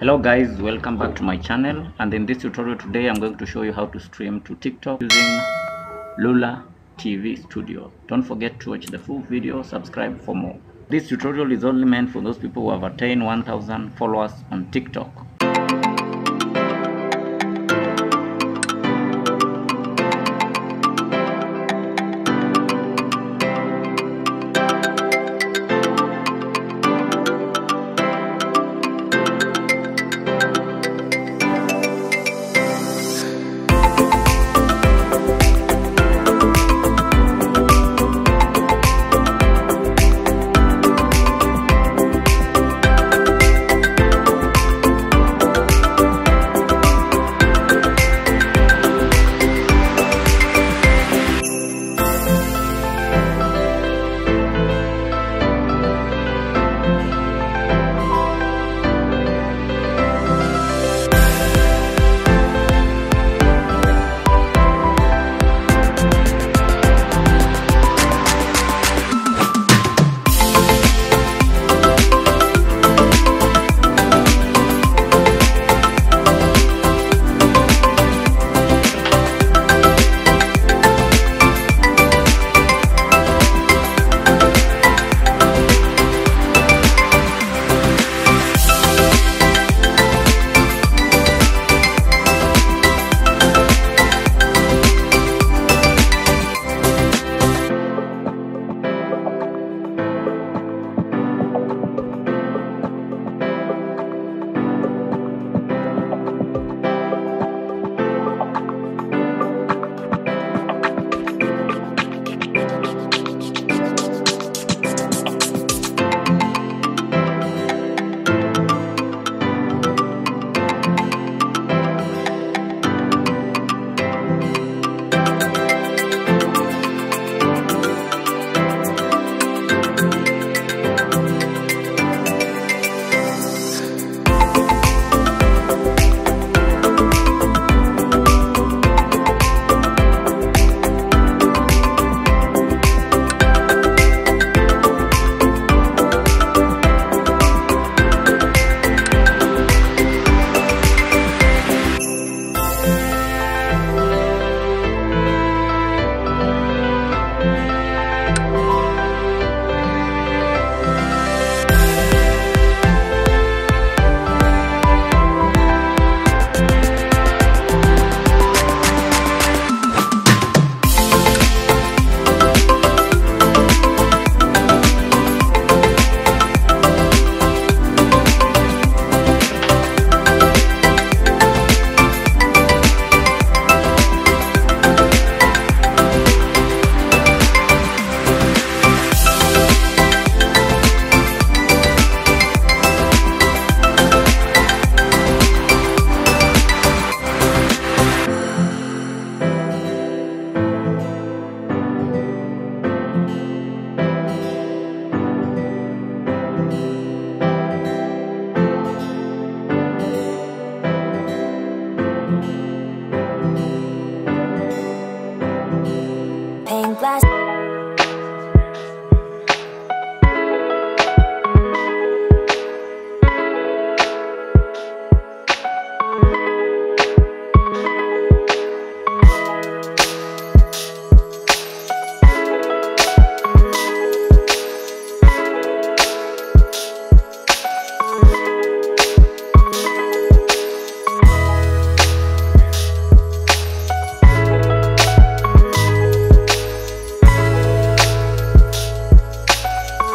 hello guys welcome back to my channel. And in this tutorial today i'm going to show you how to stream to tiktok using Loola tv studio. Don't forget to watch the full video subscribe for more. This tutorial is only meant for those people who have attained 1000 followers on tiktok